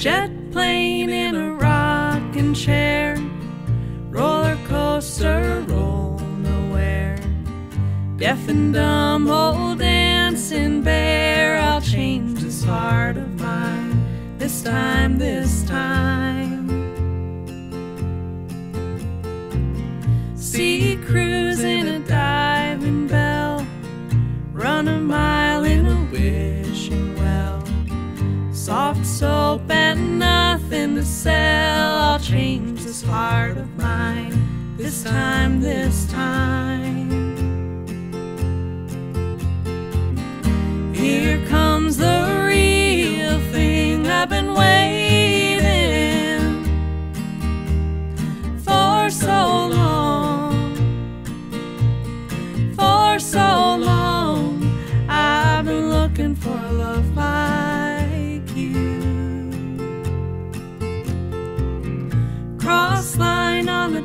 Jet plane in a rocking chair, roller coaster, roll nowhere. Deaf and dumb, old dancing bear, I'll change this heart of mine. This time, this time. Nothing to sell. I'll change this heart of mine. This time, this time.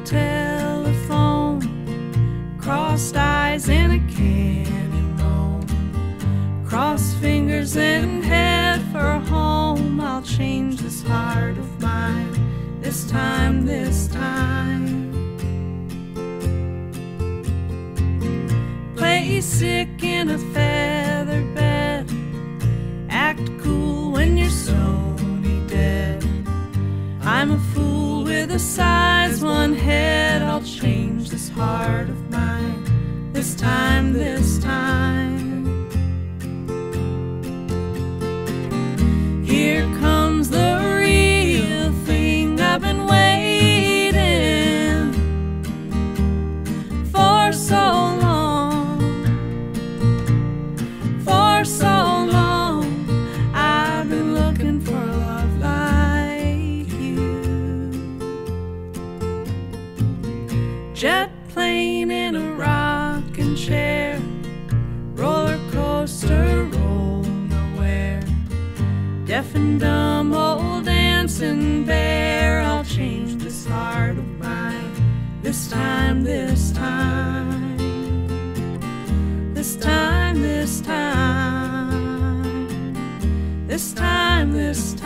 Telephone, crossed eyes in a canyon moan. Cross fingers and head for home. I'll change this heart of mine. This time, this time. Play sick in a feather bed. Act cool when you're stony dead. I'm a fool with a size Jet plane in a rocking chair, roller coaster, roll nowhere. Deaf and dumb, old dancing bear. I'll change this heart of mine. This time, this time. This time, this time. This time, this time.